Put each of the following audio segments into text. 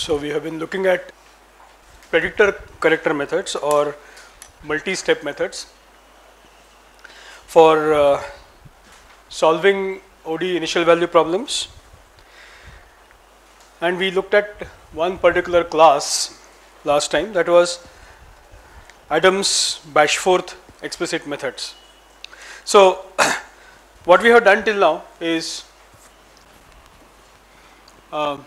So we have been looking at predictor corrector methods or multi-step methods for uh, solving ODE initial value problems. And we looked at one particular class last time that was Adams Bashforth explicit methods. So what we have done till now is uh,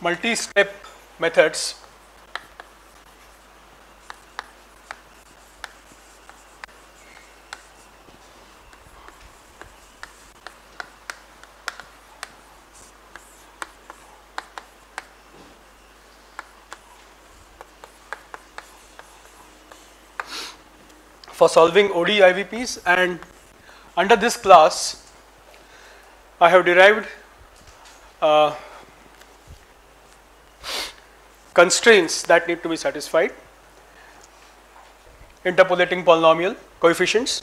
multi-step methods. For solving ODE IVPs and under this class I have derived uh, constraints that need to be satisfied. Interpolating polynomial coefficients.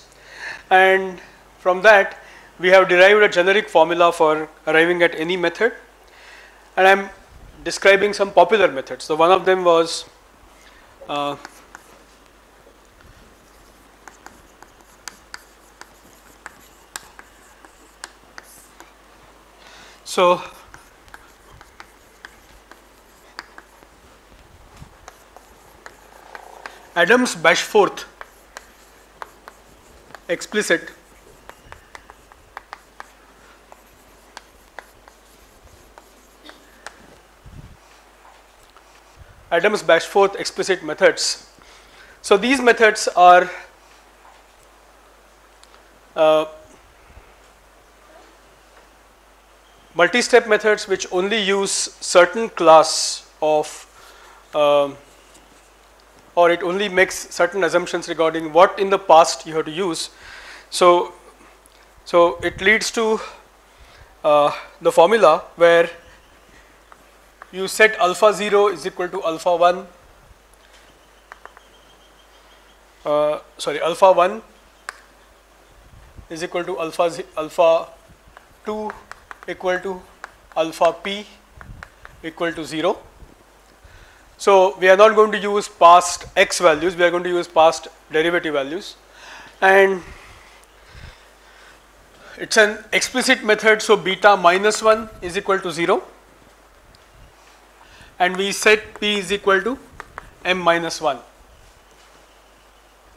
And from that we have derived a generic formula for arriving at any method. And I am describing some popular methods. So, one of them was uh, so Adams Bashforth explicit Adams Bashforth explicit methods. So these methods are uh, multi-step methods which only use certain class of um, or it only makes certain assumptions regarding what in the past you have to use. So, so it leads to uh, the formula where you set alpha 0 is equal to alpha 1 uh, sorry alpha 1 is equal to alpha alpha 2 equal to alpha p equal to 0 so we are not going to use past x values, we are going to use past derivative values. And it is an explicit method so beta minus 1 is equal to 0 and we set p is equal to m minus 1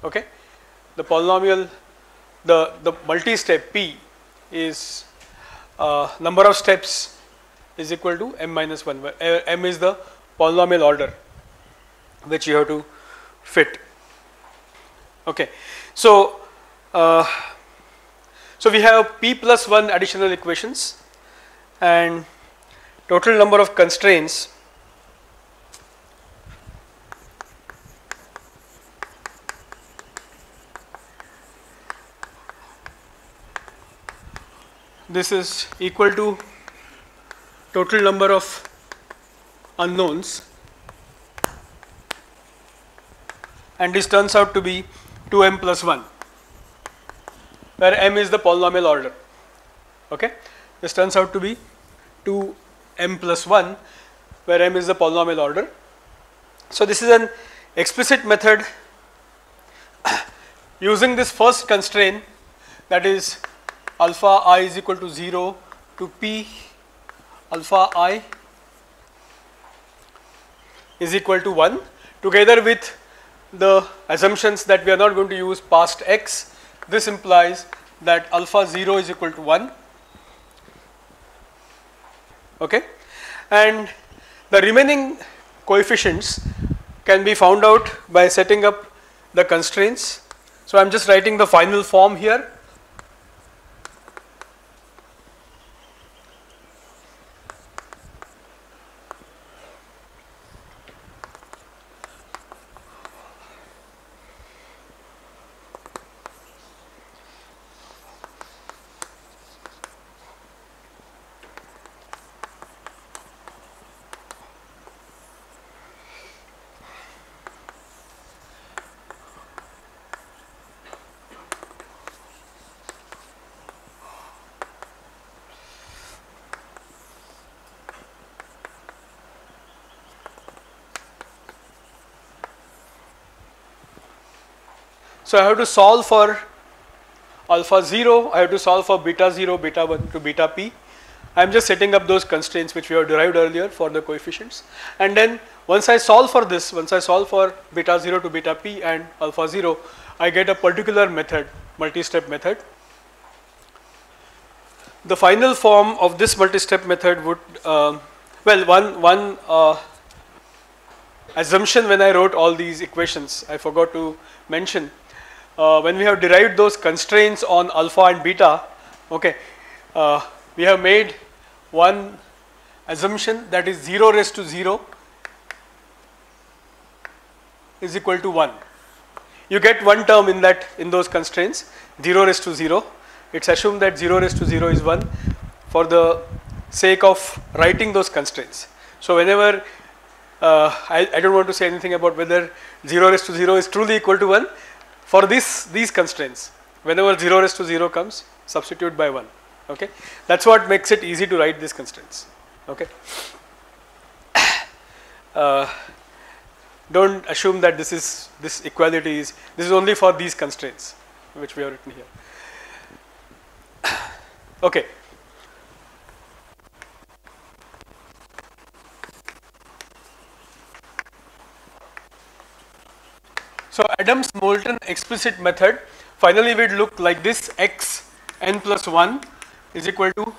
okay? The polynomial the the multi step p is uh, number of steps is equal to m minus 1 where uh, m is the polynomial order which you have to fit. Okay. So, uh, so we have p plus 1 additional equations and total number of constraints this is equal to total number of unknowns and this turns out to be 2m plus 1 where m is the polynomial order. Okay? This turns out to be 2m plus 1 where m is the polynomial order. So this is an explicit method using this first constraint that is alpha i is equal to 0 to p alpha i is equal to 1 together with the assumptions that we are not going to use past x this implies that alpha 0 is equal to 1 okay? And the remaining coefficients can be found out by setting up the constraints. So i'm just writing the final form here So I have to solve for alpha 0, I have to solve for beta 0, beta 1 to beta p. I am just setting up those constraints which we have derived earlier for the coefficients. And then once I solve for this, once I solve for beta 0 to beta p and alpha 0, I get a particular method, multi-step method. The final form of this multi-step method would, uh, well, one, one uh, assumption when I wrote all these equations, I forgot to mention. Uh, when we have derived those constraints on alpha and beta, okay, uh, we have made one assumption that is 0 raised to 0 is equal to 1. You get one term in that in those constraints 0 raised to 0. It's assumed that 0 raised to 0 is 1 for the sake of writing those constraints. So whenever uh, I, I, don't want to say anything about whether 0 raised to 0 is truly equal to 1 for this these constraints. Whenever 0 raised to 0 comes substitute by 1 okay? That's what makes it easy to write these constraints. Okay? Uh, don't assume that this is this equality is this is only for these constraints which we have written here. Okay So Adams-Moulton explicit method finally would look like this x n plus 1 is equal to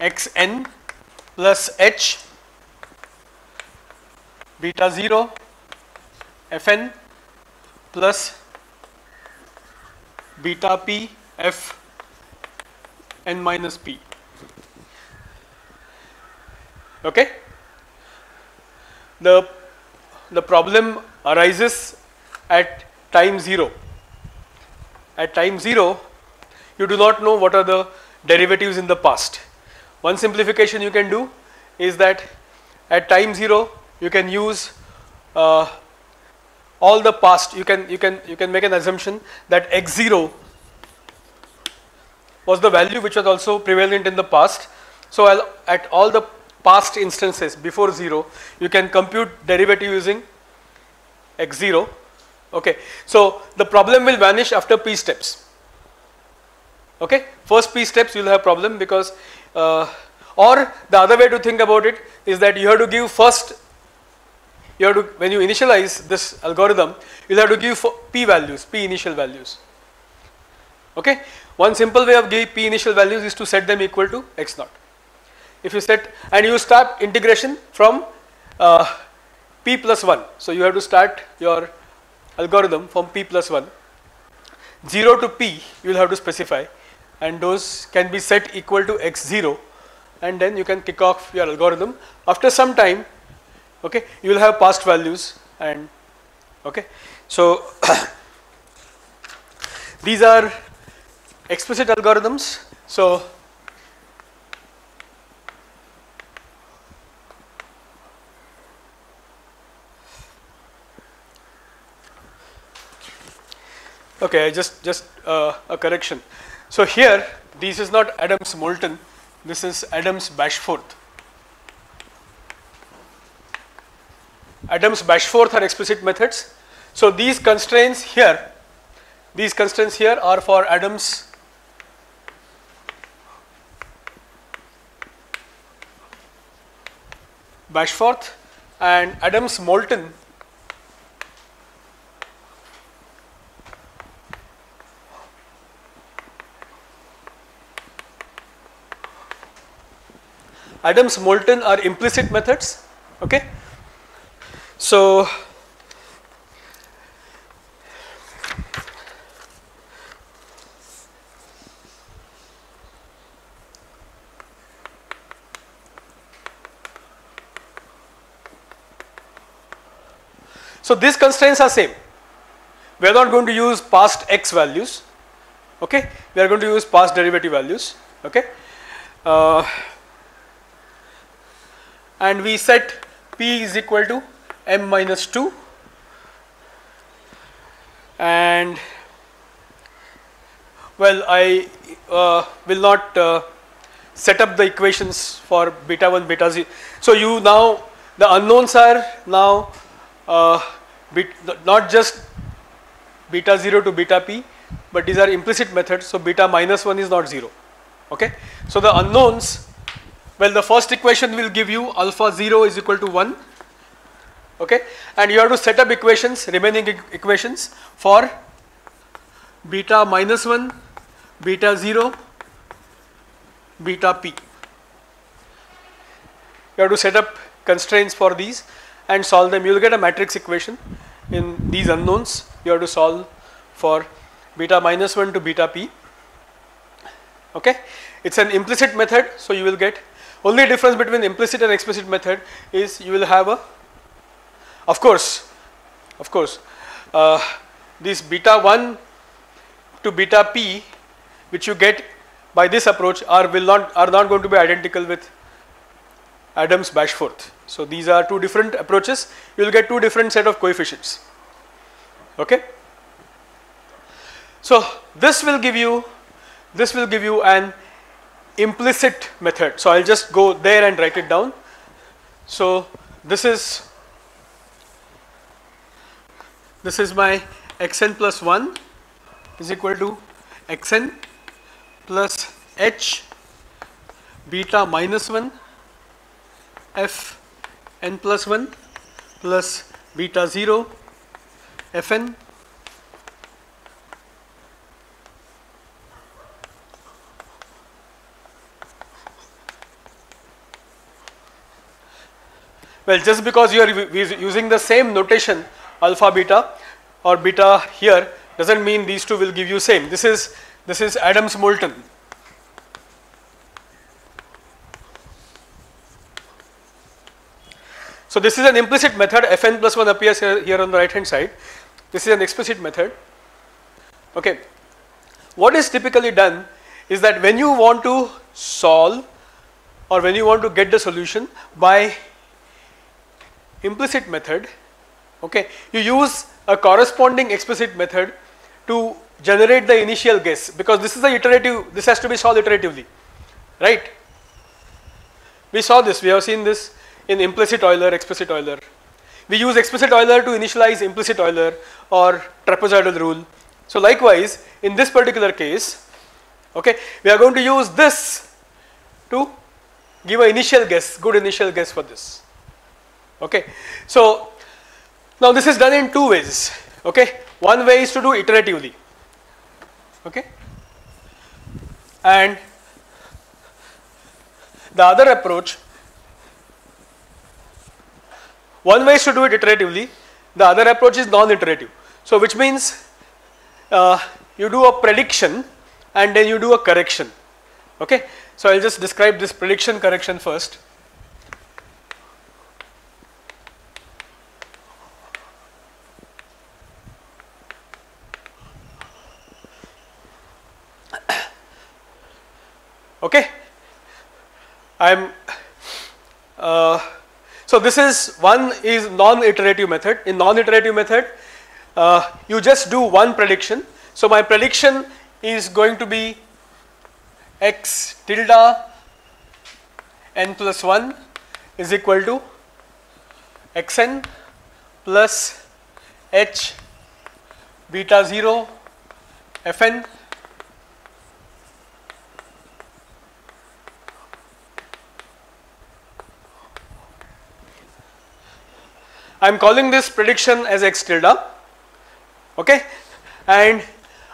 x n plus h beta 0 f n plus beta p f n minus p. Okay? The, the problem arises at time 0. At time 0, you do not know what are the derivatives in the past. One simplification you can do is that at time 0, you can use uh, all the past, you can, you, can, you can make an assumption that x0 was the value which was also prevalent in the past. So, at all the past instances before 0, you can compute derivative using x0 Okay. So, the problem will vanish after p steps. Okay. First p steps you will have problem because uh, or the other way to think about it is that you have to give first you have to when you initialize this algorithm you have to give p values p initial values okay one simple way of giving p initial values is to set them equal to x naught if you set and you start integration from uh, p plus 1 so you have to start your algorithm from p plus 1 0 to p you will have to specify. And those can be set equal to x0 and then you can kick off your algorithm. After some time okay you will have past values and okay. So these are explicit algorithms. So Okay, just just uh, a correction. So here, this is not Adams Moulton. This is Adams Bashforth. Adams Bashforth are explicit methods. So these constraints here, these constraints here are for Adams Bashforth and Adams Moulton Adams Moulton are implicit methods. Okay. So So these constraints are same. We are not going to use past x values. Okay, we are going to use past derivative values. Okay. Uh, and we set p is equal to m minus 2 and well I uh, will not uh, set up the equations for beta 1 beta 0. So you now the unknowns are now uh, not just beta 0 to beta p, but these are implicit methods, so beta minus 1 is not 0. Okay. So the unknowns, well the first equation will give you alpha 0 is equal to 1, okay, and you have to set up equations, remaining e- equations for beta minus 1, beta 0, beta p. You have to set up constraints for these and solve them. You will get a matrix equation in these unknowns. You have to solve for beta minus 1 to beta p. Okay, it's an implicit method, so you will get only difference between implicit and explicit method is you will have a, of course, of course, uh, this beta 1 to beta p, which you get by this approach, are will not are not going to be identical with Adams Bashforth. So these are two different approaches. You will get two different set of coefficients. Okay. So this will give you this will give you an implicit method. So I'll just go there and write it down. So this is this is my xn plus 1 is equal to xn plus h beta minus 1 f n plus 1 plus beta 0 fn Well, just because you are using the same notation alpha beta or beta here doesn't mean these two will give you same. This is this is Adams Moulton. So this is an implicit method. Fn plus one appears here, here on the right hand side. This is an explicit method. Okay. What is typically done is that when you want to solve or when you want to get the solution by implicit method, okay, you use a corresponding explicit method to generate the initial guess because this is the iterative, this has to be solved iteratively, right? We saw this, we have seen this in implicit Euler, explicit Euler. We use explicit Euler to initialize implicit Euler or trapezoidal rule. So likewise, in this particular case, okay, we are going to use this to give an initial guess, good initial guess for this. Okay, so now this is done in two ways. Okay, one way is to do iteratively. Okay, and the other approach, one way is to do it iteratively, the other approach is non iterative. So, which means uh, you do a prediction and then you do a correction. Okay, so I'll just describe this prediction correction first. Okay, I'm uh, so this is one is non-iterative method. In non-iterative method, uh, you just do one prediction. So my prediction is going to be x tilde n plus 1 is equal to xn plus h beta 0 fn I am calling this prediction as x tilde okay and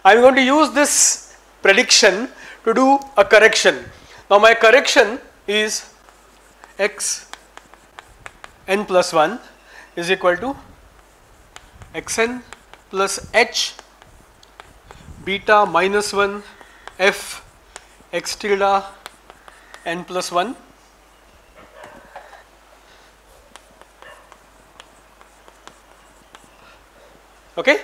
I am going to use this prediction to do a correction. Now my correction is x n plus 1 is equal to xn plus h beta minus 1 f x tilde n plus 1 okay?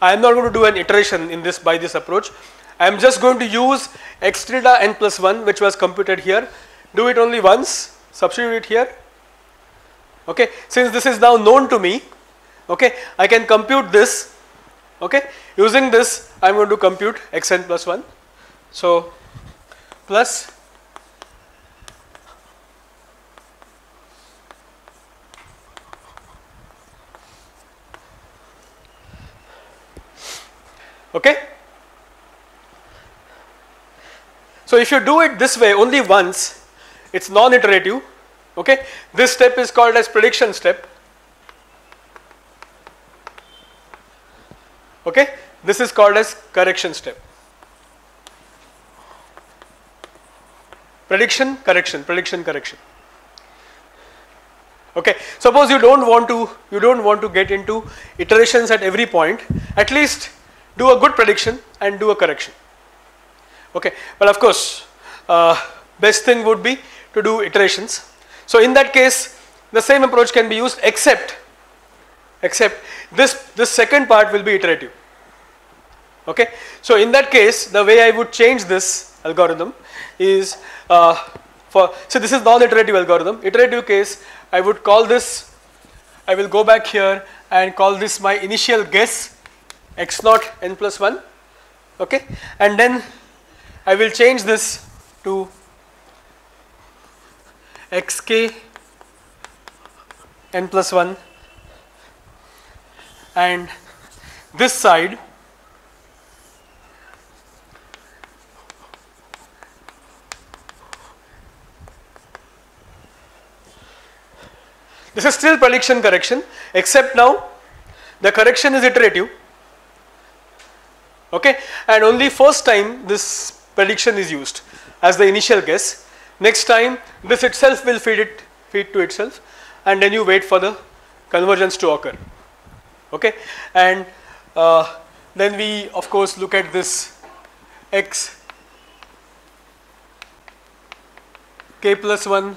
I am not going to do an iteration in this by this approach. I am just going to use x tilde n plus 1 which was computed here. Do it only once. Substitute it here. Okay? Since this is now known to me okay I can compute this. Okay? Using this I am going to compute xn plus 1 so plus Okay? So if you do it this way only once, it's non-iterative. Okay? This step is called as prediction step. Okay? This is called as correction step. Prediction, correction, prediction, correction. Okay. Suppose you don't want to you don't want to get into iterations at every point. At least do a good prediction and do a correction. Okay. Well, of course, uh, best thing would be to do iterations. So in that case, the same approach can be used except except this this second part will be iterative. Okay. So in that case, the way I would change this algorithm is uh, for so this is non-iterative algorithm. Iterative case, I would call this. I will go back here and call this my initial guess x naught n plus 1 okay? And then I will change this to xk n plus 1 and this side This is still prediction correction except now the correction is iterative okay? And only first time this prediction is used as the initial guess. Next time this itself will feed it feed to itself and then you wait for the convergence to occur. Okay? And uh, then we of course look at this x k plus 1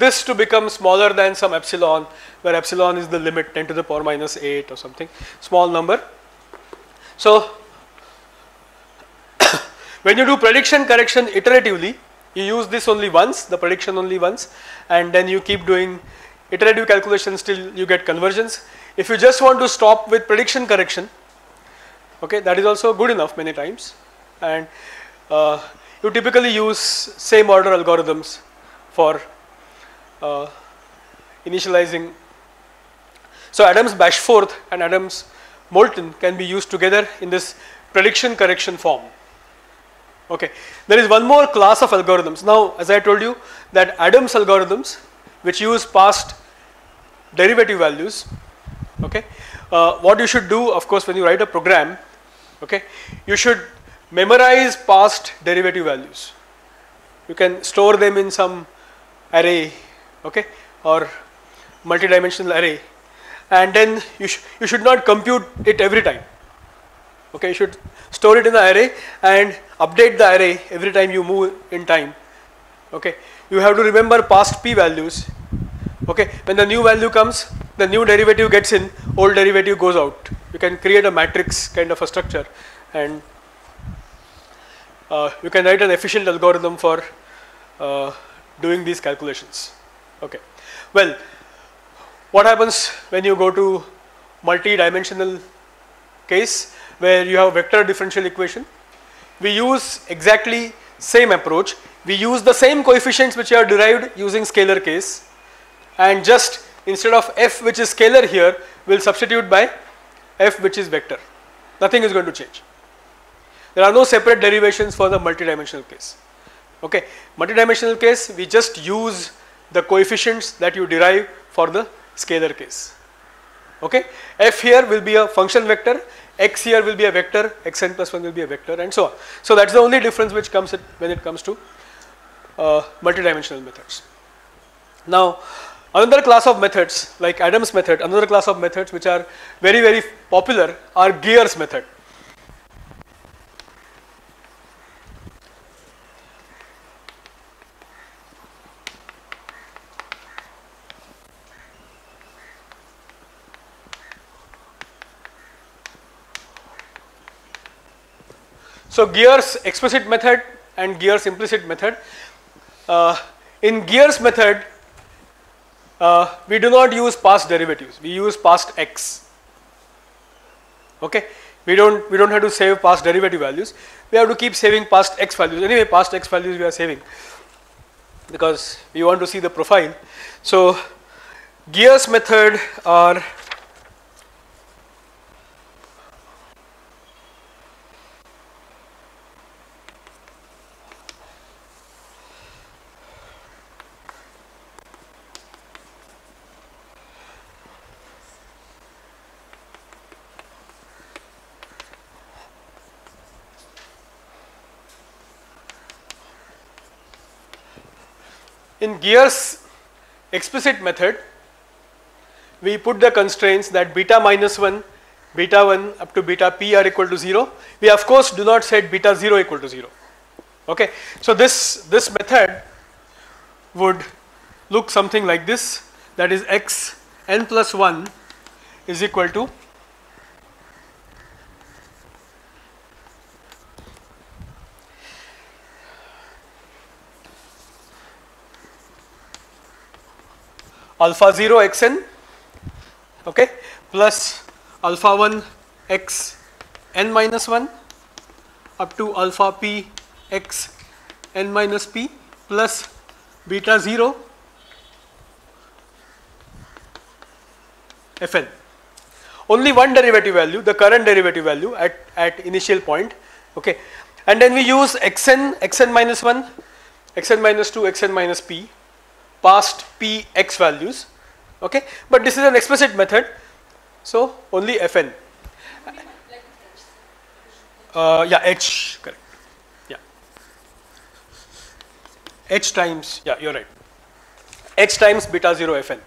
this to become smaller than some epsilon where epsilon is the limit 10 to the power minus 8 or something small number. So when you do prediction correction iteratively you use this only once the prediction only once and then you keep doing iterative calculations till you get convergence. If you just want to stop with prediction correction okay that is also good enough many times and uh, you typically use same order algorithms for uh, initializing. So Adams Bashforth and Adams Moulton can be used together in this prediction correction form. Okay. There is one more class of algorithms. Now as I told you that Adams algorithms which use past derivative values okay uh, what you should do of course when you write a program okay you should memorize past derivative values you can store them in some array okay? Or multi-dimensional array. And then you, sh you should not compute it every time. Okay? You should store it in the array and update the array every time you move in time. Okay? You have to remember past p values. Okay? When the new value comes the new derivative gets in old derivative goes out. You can create a matrix kind of a structure and uh, you can write an efficient algorithm for uh, doing these calculations Okay. Well, what happens when you go to multi-dimensional case where you have vector differential equation? We use exactly same approach. We use the same coefficients which are derived using scalar case and just instead of f which is scalar here we will substitute by f which is vector. Nothing is going to change. There are no separate derivations for the multi-dimensional case. Okay, multi-dimensional case we just use the coefficients that you derive for the scalar case. Okay, f here will be a function vector, x here will be a vector, xn plus 1 will be a vector and so on. So that is the only difference which comes when it comes to uh, multidimensional methods. Now another class of methods like Adams method, another class of methods which are very very popular are Gear's method. So Gear's explicit method and Gear's implicit method. Uh, in Gear's method, uh, we do not use past derivatives, we use past x. Okay. we don't we don't have to save past derivative values we have to keep saving past x values anyway past x values we are saving because we want to see the profile so Gear's method are In Gear's explicit method, we put the constraints that beta minus 1, beta 1 up to beta p are equal to 0. We of course do not set beta 0 equal to 0. Okay. So, this, this method would look something like this that is x n plus 1 is equal to alpha 0 xn okay? Plus alpha 1 x n minus 1 up to alpha p x n minus p plus beta 0 fn only one derivative value the current derivative value at, at initial point okay? And then we use xn xn minus 1 xn minus 2 xn minus p past p x values okay? But this is an explicit method. So only fn. Uh, yeah h correct. Yeah. H times yeah you're right. H times beta 0 fn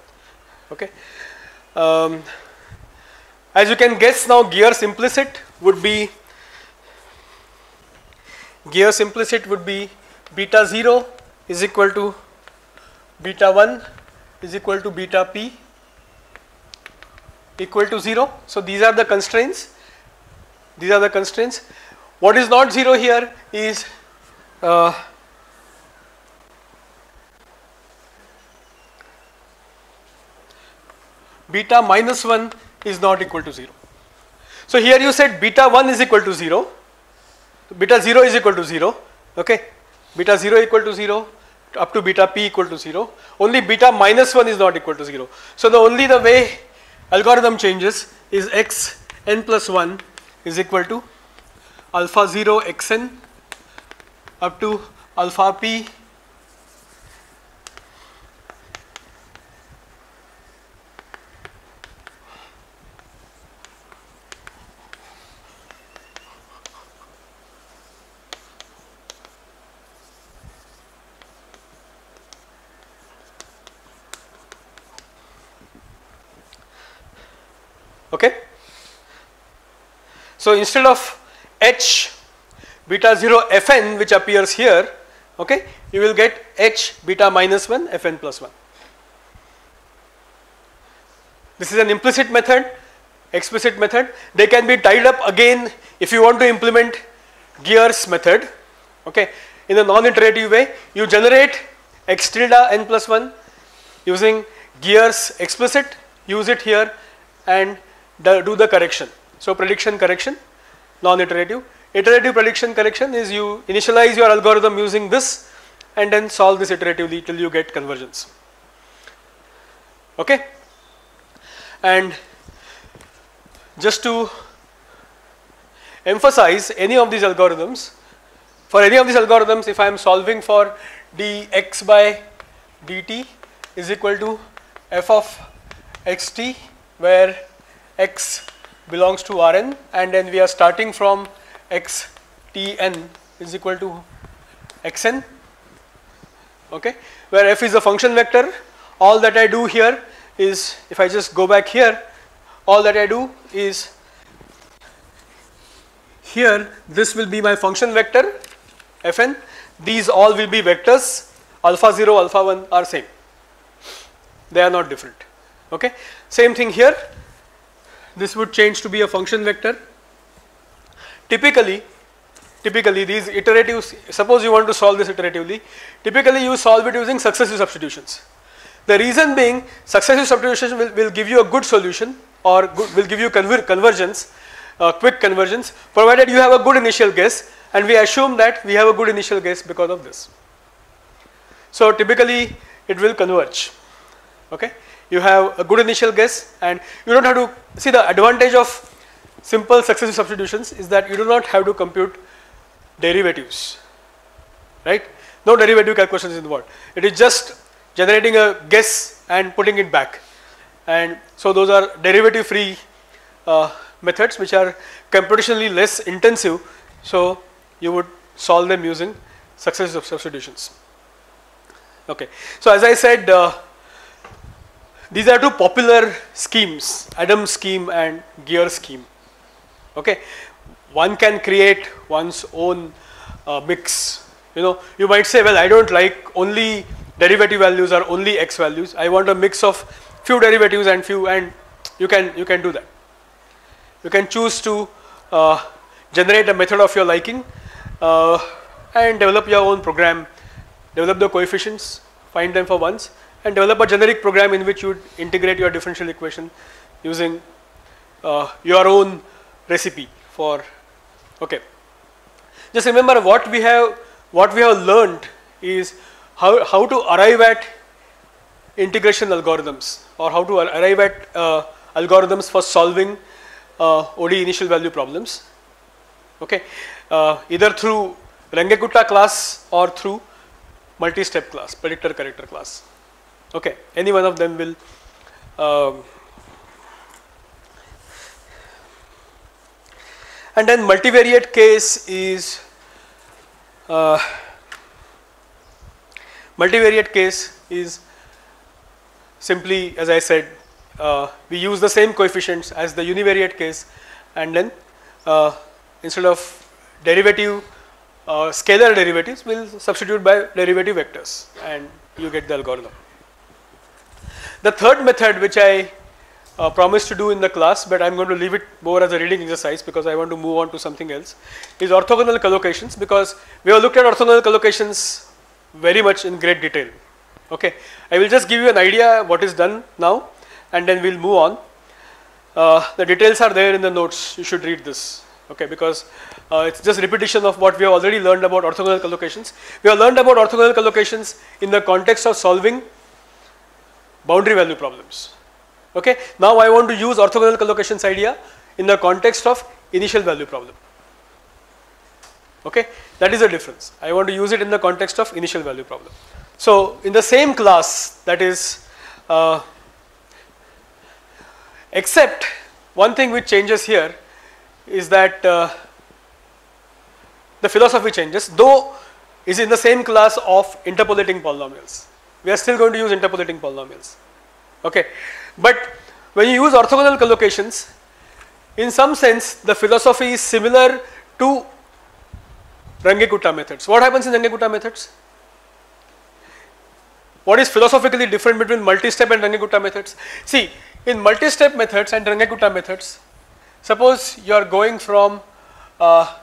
okay? Um, as you can guess now Gear's implicit would be Gear's implicit would be beta 0 is equal to beta 1 is equal to beta p equal to 0. So, these are the constraints, these are the constraints. What is not 0 here is uh, beta minus 1 is not equal to 0. So, here you said beta 1 is equal to 0, beta 0 is equal to 0, okay, beta 0 equal to 0, up to beta p equal to 0 only beta minus 1 is not equal to 0 so the only the way algorithm changes is x n plus 1 is equal to alpha 0 xn up to alpha p okay. So instead of h beta 0 fn which appears here okay you will get h beta minus 1 fn plus 1. This is an implicit method explicit method they can be tied up again if you want to implement Gear's method okay in a non-iterative way you generate x tilde n plus 1 using Gear's explicit use it here and do the correction. So prediction correction, non-iterative. Iterative prediction correction is you initialize your algorithm using this and then solve this iteratively till you get convergence. Okay? And just to emphasize any of these algorithms, for any of these algorithms if I am solving for dx by dt is equal to f of xt where x belongs to Rn and then we are starting from xtn is equal to xn. Okay? Where f is a function vector all that I do here is if I just go back here all that I do is here this will be my function vector fn. These all will be vectors alpha 0 alpha 1 are same. They are not different. Okay? Same thing here this would change to be a function vector. Typically, typically these iteratives, suppose you want to solve this iteratively, typically you solve it using successive substitutions. The reason being successive substitution will, will give you a good solution or good, will give you conver convergence uh, quick convergence provided you have a good initial guess and we assume that we have a good initial guess because of this. So typically it will converge. Okay, you have a good initial guess and you don't have to see the advantage of simple successive substitutions is that you do not have to compute derivatives, right? No derivative calculations involved. It is just generating a guess and putting it back. And so those are derivative free uh, methods which are computationally less intensive. So you would solve them using successive substitutions. Okay. So as I said, uh, these are two popular schemes, Adams scheme and Gear scheme. Okay. One can create one's own uh, mix. You know, you might say, well, I don't like only derivative values or only x values. I want a mix of few derivatives and few, and you can you can do that. You can choose to uh, generate a method of your liking uh, and develop your own program, develop the coefficients, find them for ones, and develop a generic program in which you would integrate your differential equation using uh, your own recipe for okay. Just remember what we have what we have learned is how, how to arrive at integration algorithms or how to arrive at uh, algorithms for solving uh, ODE initial value problems okay uh, either through Runge-Kutta class or through multi-step class predictor corrector class okay any one of them will um, and then multivariate case is uh, multivariate case is simply as I said uh, we use the same coefficients as the univariate case and then uh, instead of derivative uh, scalar derivatives we will substitute by derivative vectors and you get the algorithm. The third method which I uh, promised to do in the class but I am going to leave it more as a reading exercise because I want to move on to something else is orthogonal collocations because we have looked at orthogonal collocations very much in great detail. Okay, I will just give you an idea what is done now and then we will move on. Uh, the details are there in the notes, you should read this, okay, because uh, it's just repetition of what we have already learned about orthogonal collocations. We have learned about orthogonal collocations in the context of solving boundary value problems. Okay, now I want to use orthogonal collocations idea in the context of initial value problem. Okay, that is the difference. I want to use it in the context of initial value problem. So in the same class that is uh, except one thing which changes here is that uh, the philosophy changes though is in the same class of interpolating polynomials. We are still going to use interpolating polynomials. Okay. But when you use orthogonal collocations in some sense the philosophy is similar to Runge-Kutta methods. What happens in Runge-Kutta methods? What is philosophically different between multi-step and Runge-Kutta methods? See, in multi-step methods and Runge-Kutta methods, suppose you are going from uh,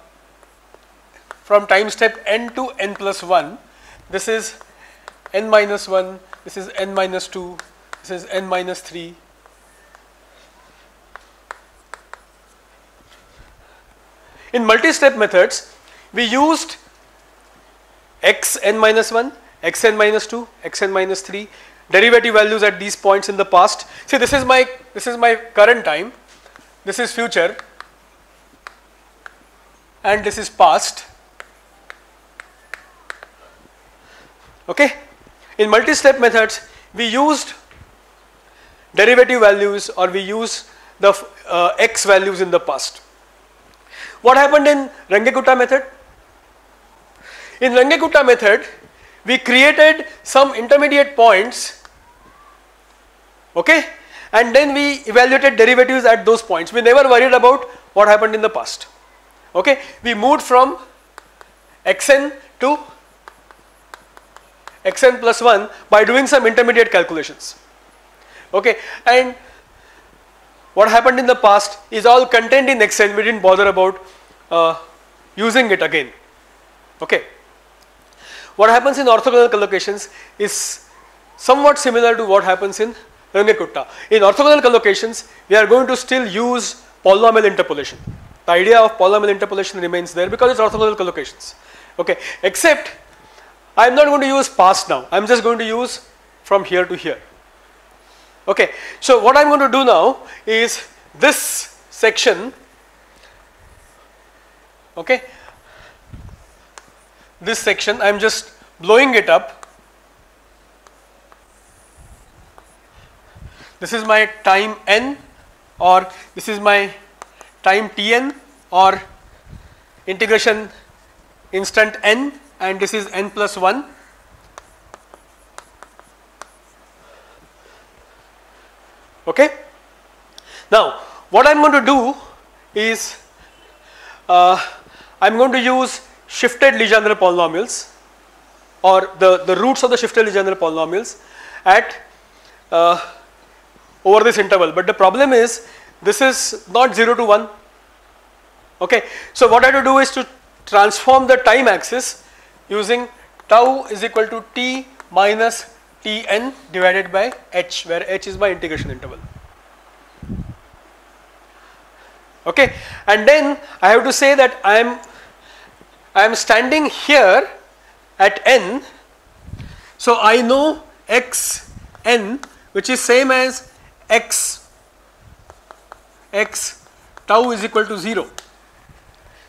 from time step n to n plus 1, this is n minus 1, this is n minus 2, this is n minus 3. In multi-step methods, we used x n minus 1, x n minus 2, x n minus 3 derivative values at these points in the past. See this is my this is my current time, this is future and this is past. Okay. In multi-step methods we used derivative values or we use the uh, x values in the past. What happened in Runge-Kutta method? In Runge-Kutta method, we created some intermediate points, okay, and then we evaluated derivatives at those points. We never worried about what happened in the past, okay. We moved from xn to xn plus 1 by doing some intermediate calculations, okay, and what happened in the past is all contained in xn, we did not bother about uh, using it again, okay. What happens in orthogonal collocations is somewhat similar to what happens in Runge-Kutta. In orthogonal collocations, we are going to still use polynomial interpolation. The idea of polynomial interpolation remains there because it's orthogonal collocations. Okay, except I'm not going to use past now. I'm just going to use from here to here. Okay, so what I'm going to do now is this section, okay, this section I'm just blowing it up. This is my time n or this is my time tn or integration instant n and this is n plus 1 okay? Now what i'm going to do is uh, i'm going to use shifted legendre polynomials or the the roots of the shifted legendre polynomials at uh, over this interval. But the problem is this is not 0 to 1 okay? So what i have to do is to transform the time axis using tau is equal to t minus tn divided by h where h is my integration interval. Okay and then i have to say that i am i am standing here at n. So i know x n which is same as x x tau is equal to 0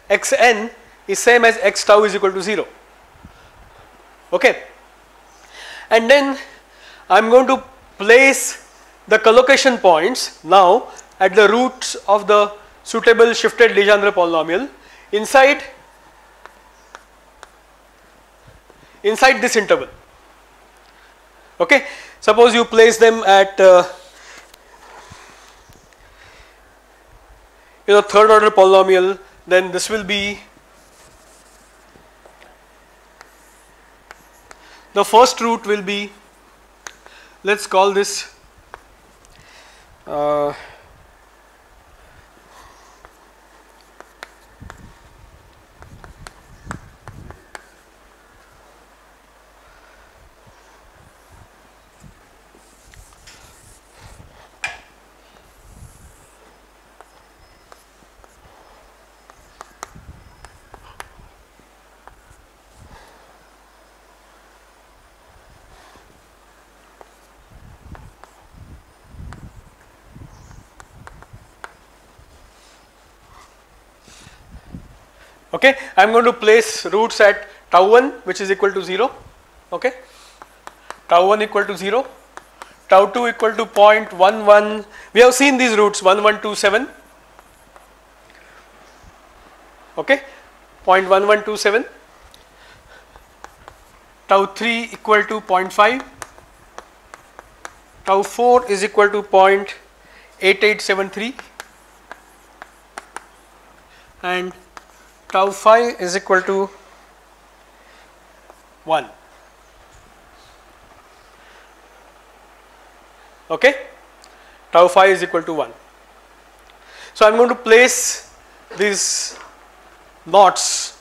x n is same as x tau is equal to 0 okay. And then I'm going to place the collocation points now at the roots of the suitable shifted Legendre polynomial inside inside this interval. Okay. Suppose you place them at uh, you know third order polynomial then this will be the first root will be let's call this uh, okay? I am going to place roots at tau 1 which is equal to 0 okay? Tau 1 equal to 0 tau 2 equal to 0.11 we have seen these roots 1127 okay? 0.1127 tau 3 equal to 0.5 tau 4 is equal to 0.8873 and tau phi is equal to 1 okay? Tau phi is equal to 1 so i'm going to place these knots.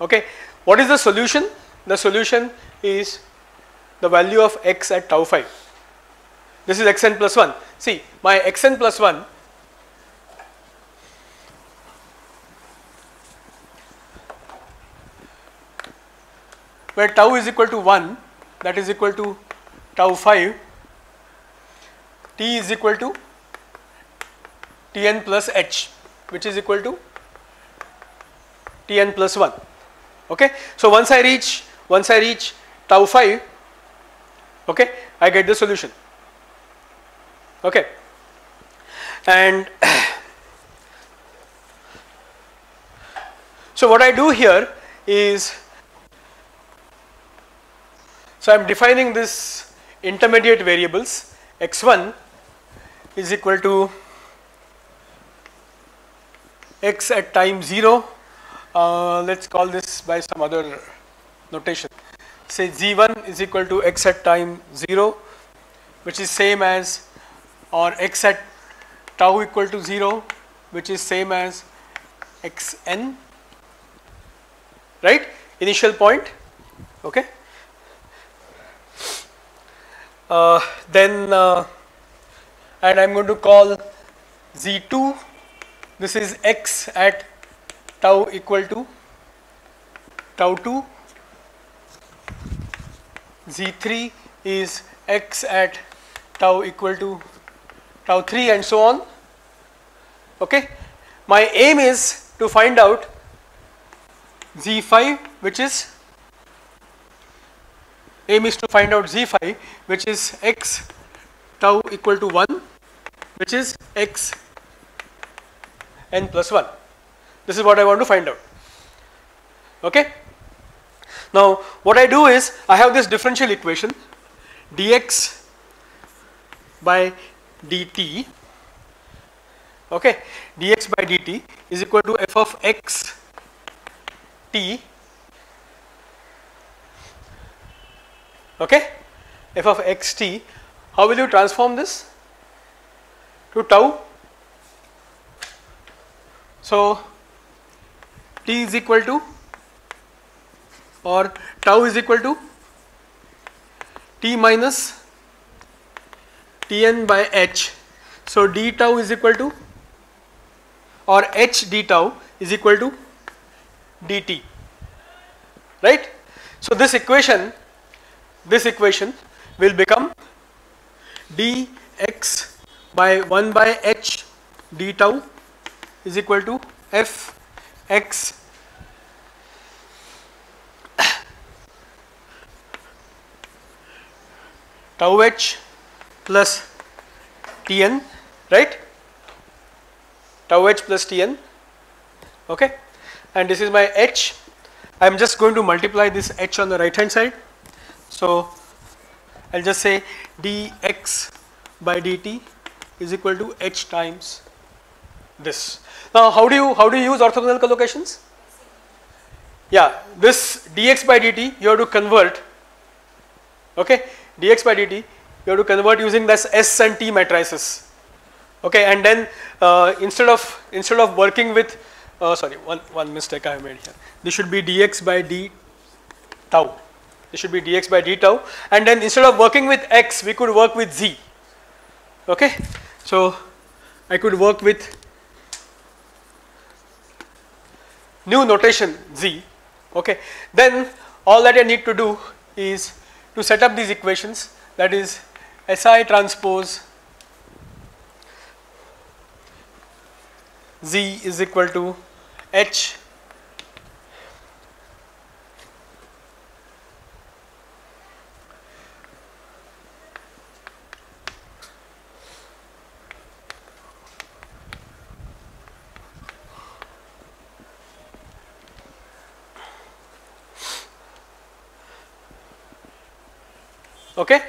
Okay? What is the solution? The solution is the value of x at tau phi. This is xn plus 1 see my xn plus 1 where tau is equal to 1 that is equal to tau 5 t is equal to tn plus h which is equal to tn plus 1 okay? So once i reach once i reach tau 5 okay i get the solution. Okay? And so what i do here is so I am defining this intermediate variables x1 is equal to x at time 0 uh, let us call this by some other notation. Say z1 is equal to x at time 0 which is same as or x at tau equal to 0 which is same as xn. Right? Initial point. Okay then uh, and I am going to call z2 this is x at tau equal to tau 2 z3 is x at tau equal to tau 3 and so on. Okay? My aim is to find out z5 which is aim is to find out z5 which is x tau equal to 1 which is x n plus 1 this is what I want to find out. Okay? Now what I do is I have this differential equation dx by dt okay? dx by dt is equal to f of x t okay? F of x t. How will you transform this? To tau. So t is equal to or tau is equal to t minus tn by h. So d tau is equal to or h d tau is equal to dt right. So this equation this equation will become dx by 1 by h d tau is equal to f x tau h plus Tn right? Tau h plus Tn okay? And this is my h. I am just going to multiply this h on the right hand side so I'll just say dx by dt is equal to h times this. Now how do you how do you use orthogonal collocations? Yeah this dx by dt you have to convert. Okay dx by dt you have to convert using this S and T matrices. Okay and then uh, instead of instead of working with uh, sorry one one mistake I made here. This should be dx by d tau this should be dx by d tau. And then instead of working with x we could work with z. Okay? So I could work with new notation z. Okay? Then all that I need to do is to set up these equations. That is SI transpose Z is equal to H okay?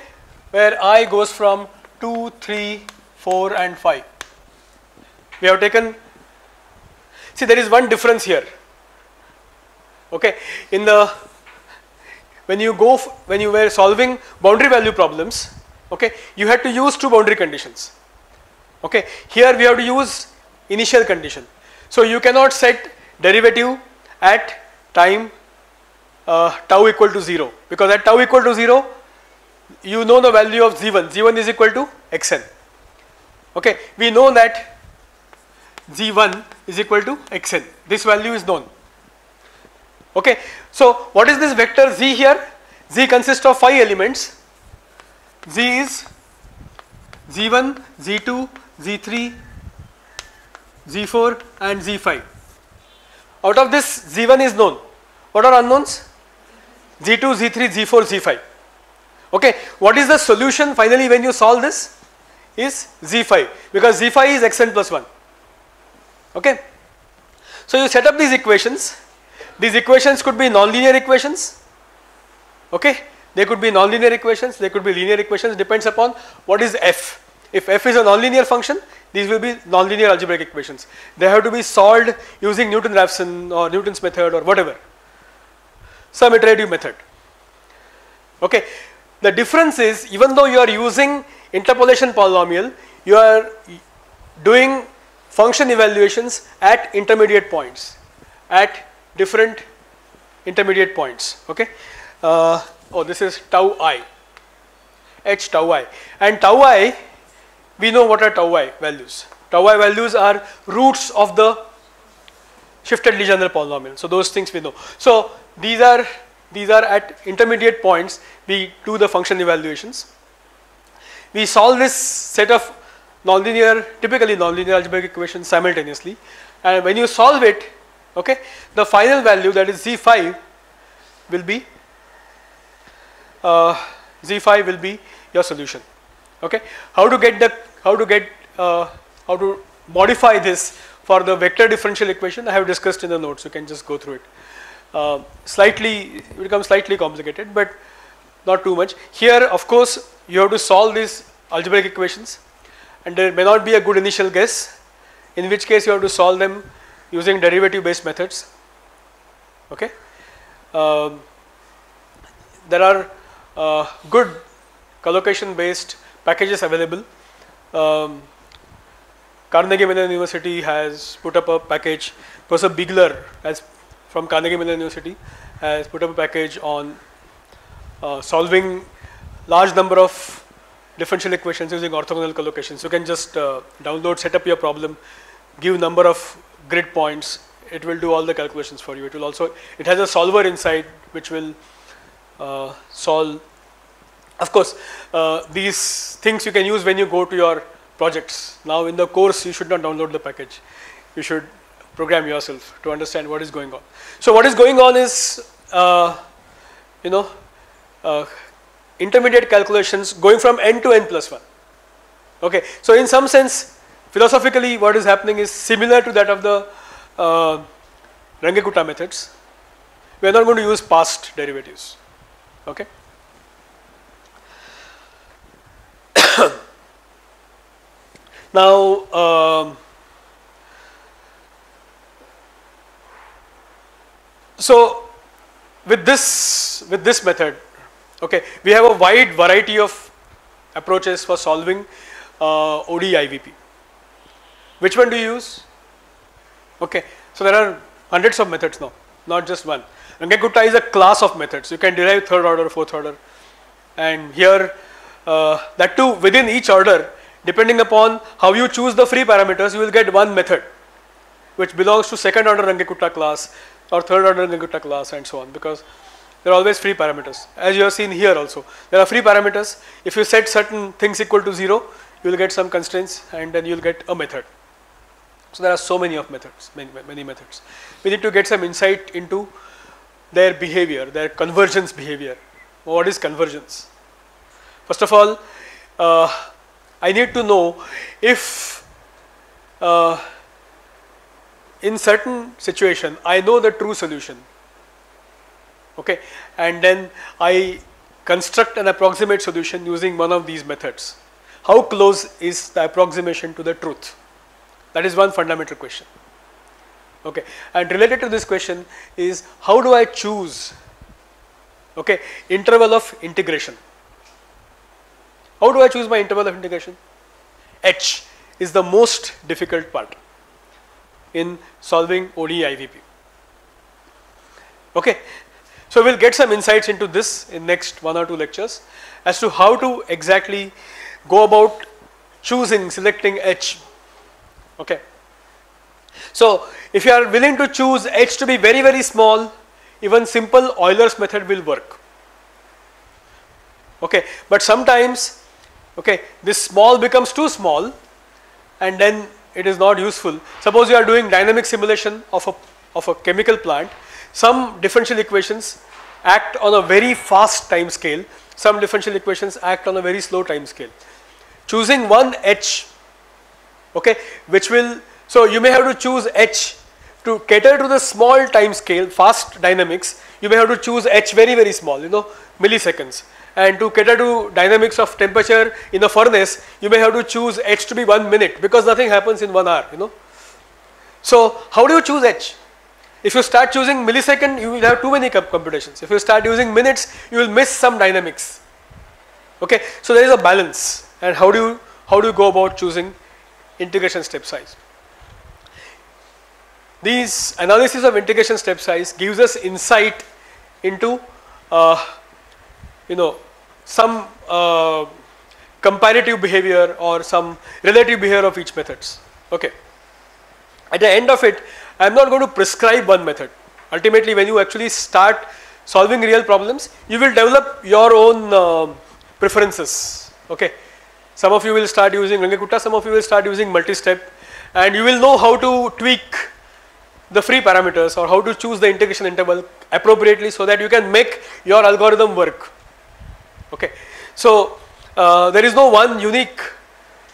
Where i goes from 2 3 4 and 5 we have taken see there is one difference here. Okay? In the when you go when you were solving boundary value problems okay you had to use two boundary conditions. Okay? Here we have to use initial condition. So you cannot set derivative at time uh, tau equal to 0 because at tau equal to 0 you know the value of z1 z1 is equal to xn. Okay we know that z1 is equal to xn. This value is known. Okay so what is this vector z here? Z consists of five elements. Z is z1 z2 z3 z4 and z5 out of this z1 is known. What are unknowns? Z2 z3 z4 z5 Okay, what is the solution finally when you solve this? Is z5 because z5 is xn plus 1. Okay. So you set up these equations. These equations could be nonlinear equations. Okay, they could be nonlinear equations. They could be linear equations. Depends upon what is f. If f is a nonlinear function, these will be nonlinear algebraic equations. They have to be solved using Newton-Raphson or Newton's method or whatever, some iterative method. Okay, the difference is even though you are using interpolation polynomial, you are doing function evaluations at intermediate points, at different intermediate points. Okay. Uh, oh, this is tau i, h tau i, and tau i, we know what are tau i values. tau i values are roots of the shifted Legendre polynomial. So those things we know. So these are these are at intermediate points we do the function evaluations. We solve this set of nonlinear typically nonlinear algebraic equations simultaneously. And when you solve it okay the final value that is z5 will be uh, z5 will be your solution. Okay? How to get the how to get uh, how to modify this for the vector differential equation I have discussed in the notes. You can just go through it. Uh, slightly it becomes slightly complicated but not too much. Here of course you have to solve these algebraic equations. And there may not be a good initial guess in which case you have to solve them using derivative based methods. Okay? Um, there are uh, good collocation based packages available. Um, Carnegie Mellon University has put up a package. Professor Biegler has from Carnegie Mellon University has put up a package on solving large number of differential equations using orthogonal collocations. You can just uh, download, set up your problem, give number of grid points, it will do all the calculations for you. It will also, it has a solver inside which will uh, solve. Of course, uh, these things you can use when you go to your projects. Now in the course you should not download the package. You should program yourself to understand what is going on. So what is going on is, uh, you know, uh, intermediate calculations going from n to n plus 1. Okay. So in some sense philosophically what is happening is similar to that of the uh, Runge-Kutta methods. We are not going to use past derivatives. Okay. now um, so with this with this method Okay, we have a wide variety of approaches for solving uh, ODE IVP. Which one do you use? Okay, so there are hundreds of methods now, not just one. Runge-Kutta is a class of methods. You can derive third order, fourth order, and here uh, that too within each order, depending upon how you choose the free parameters, you will get one method which belongs to second order Runge-Kutta class or third order Runge-Kutta class and so on because there are always free parameters. As you have seen here also there are free parameters. If you set certain things equal to 0 you will get some constraints and then you will get a method. So there are so many of methods many, many methods. We need to get some insight into their behavior their convergence behavior. What is convergence? First of all uh, I need to know if uh, in certain situation I know the true solution okay and then I construct an approximate solution using one of these methods. How close is the approximation to the truth? That is one fundamental question. Okay, and related to this question is how do I choose okay interval of integration? How do I choose my interval of integration? H is the most difficult part in solving ODE IVP. Okay, so we'll get some insights into this in next one or two lectures as to how to exactly go about choosing selecting H. Okay. So if you are willing to choose H to be very very small even simple Euler's method will work. Okay, but sometimes okay this small becomes too small and then it is not useful. Suppose you are doing dynamic simulation of a of a chemical plant some differential equations act on a very fast time scale, some differential equations act on a very slow time scale. Choosing one h, okay, which will, so you may have to choose h to cater to the small time scale, fast dynamics, you may have to choose h very very small, you know, milliseconds. And to cater to dynamics of temperature in a furnace, you may have to choose h to be one minute because nothing happens in one hour, you know. So how do you choose h? If you start choosing millisecond, you will have too many computations. If you start using minutes, you will miss some dynamics. Okay, so there is a balance. And how do you how do you go about choosing integration step size? These analysis of integration step size gives us insight into uh, you know some uh, comparative behavior or some relative behavior of each methods. Okay. At the end of it, I am not going to prescribe one method. Ultimately, when you actually start solving real problems, you will develop your own uh, preferences. Okay. Some of you will start using Runge-Kutta, some of you will start using multi-step and you will know how to tweak the free parameters or how to choose the integration interval appropriately so that you can make your algorithm work. Okay. So, uh, there is no one unique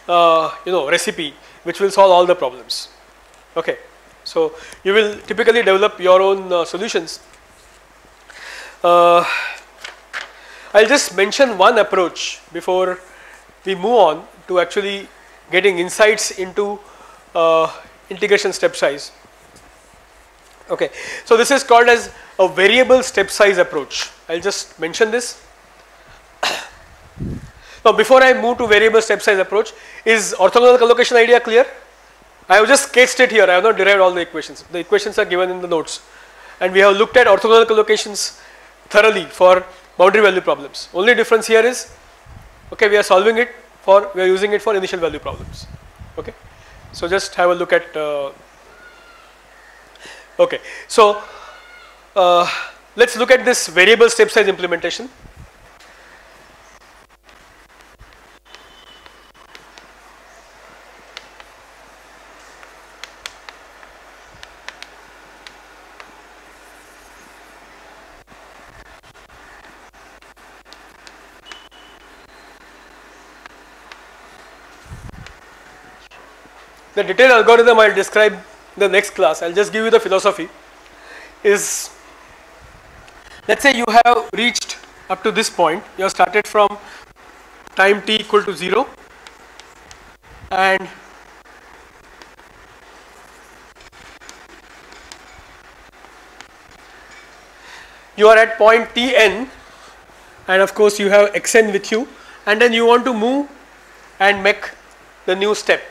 uh, you know recipe which will solve all the problems. Okay. So, you will typically develop your own uh, solutions. Uh, I will just mention one approach before we move on to actually getting insights into uh, integration step size. Okay, so this is called as a variable step size approach. I'll just mention this. now, before I move to variable step size approach, is orthogonal collocation idea clear? I have just sketched it here. I have not derived all the equations. The equations are given in the notes, and we have looked at orthogonal collocations thoroughly for boundary value problems. Only difference here is, okay, we are solving it for we are using it for initial value problems. Okay, so just have a look at. Uh, Okay, so uh, let's look at this variable step size implementation. The detailed algorithm I will describe the next class, I will just give you the philosophy. Is let us say you have reached up to this point, you have started from time t equal to 0 and you are at point tn and of course you have xn with you. And then you want to move and make the new step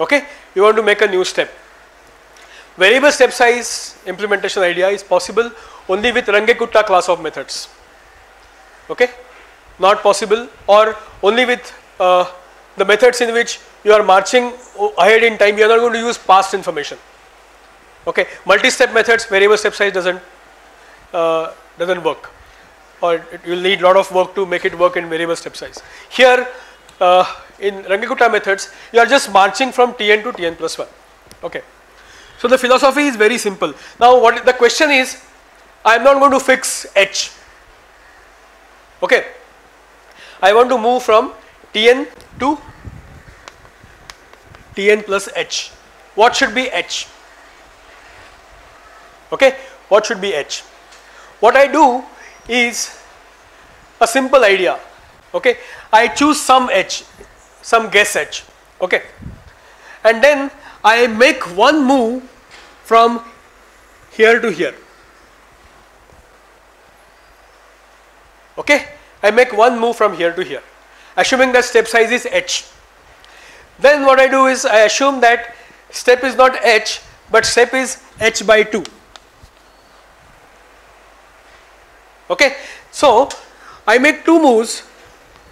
okay you want to make a new step. Variable step size implementation idea is possible only with Runge-Kutta class of methods, okay, not possible or only with uh, the methods in which you are marching ahead in time, you are not going to use past information, okay. Multi-step methods, variable step size doesn't, uh, doesn't work or it will need a lot of work to make it work in variable step size. Here uh, in Runge-Kutta methods, you are just marching from Tn to Tn plus 1. Okay. So the philosophy is very simple. Now what the question is, I am not going to fix h. Okay. I want to move from Tn to Tn plus h. What should be h? Okay. What should be h? What I do is a simple idea. Okay. I choose some h some guess edge. Okay. And then I make one move from here to here. Okay. I make one move from here to here assuming that step size is h then what I do is I assume that step is not h but step is h by 2 okay. So I make two moves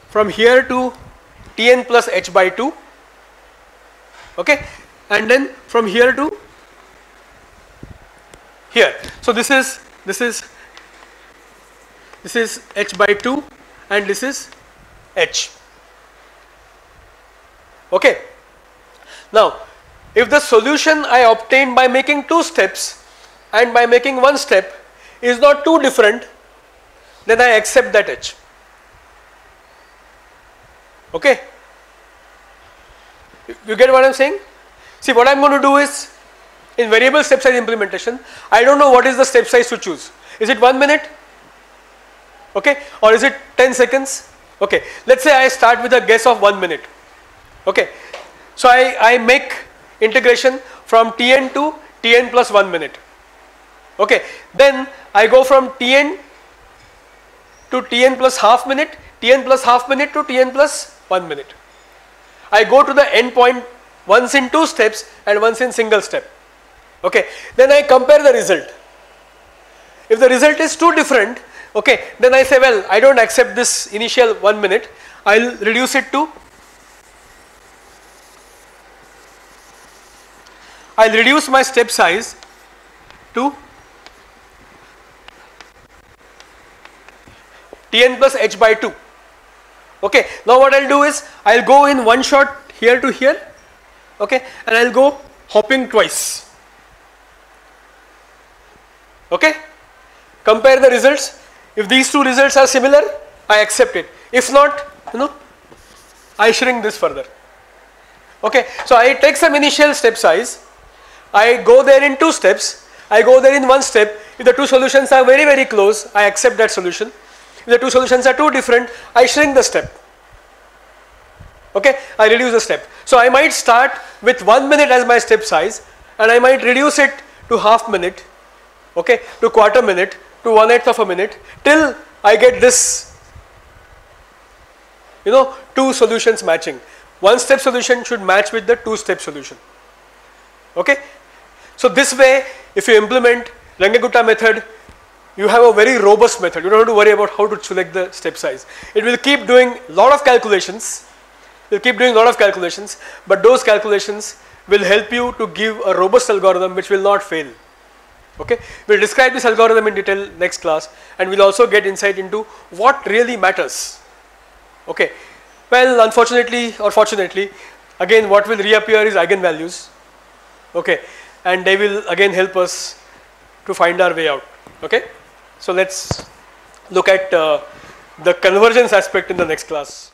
from here to Tn plus h by 2 okay and then from here to here. So this is this is this is h by 2 and this is h okay. Now if the solution I obtain by making two steps and by making one step is not too different then I accept that h Okay? You get what I am saying? See what I am going to do is in variable step size implementation, I don't know what is the step size to choose. Is it 1 minute? Okay? Or is it 10 seconds? Okay. Let us say I start with a guess of 1 minute. Okay. So I, I make integration from Tn to Tn plus 1 minute. Okay. Then I go from Tn to Tn plus half minute, Tn plus half minute to Tn plus 1 minute. I go to the end point once in two steps and once in single step. Okay. Then I compare the result. If the result is too different, okay, then I say, well, I don't accept this initial 1 minute. I'll reduce it to I'll reduce my step size to Tn plus h by 2. Okay, now what I'll do is I'll go in one shot here to here, okay, and I'll go hopping twice. Okay, compare the results. If these two results are similar, I accept it. If not, you know, I shrink this further. Okay, so I take some initial step size, I go there in two steps, I go there in one step. If the two solutions are very very close, I accept that solution. The two solutions are too different, I shrink the step. Okay, I reduce the step. So I might start with one minute as my step size and I might reduce it to half minute, okay, to quarter minute, to one eighth of a minute till I get this, you know, two solutions matching. One step solution should match with the two step solution. Okay. So this way, if you implement Runge-Kutta method, you have a very robust method. You don't have to worry about how to select the step size. It will keep doing a lot of calculations. It will keep doing a lot of calculations, but those calculations will help you to give a robust algorithm which will not fail. Okay, we'll describe this algorithm in detail next class, and we'll also get insight into what really matters. Okay, well, unfortunately or fortunately, again, what will reappear is eigenvalues. Okay, and they will again help us to find our way out. Okay, so let's look at uh, the convergence aspect in the next class.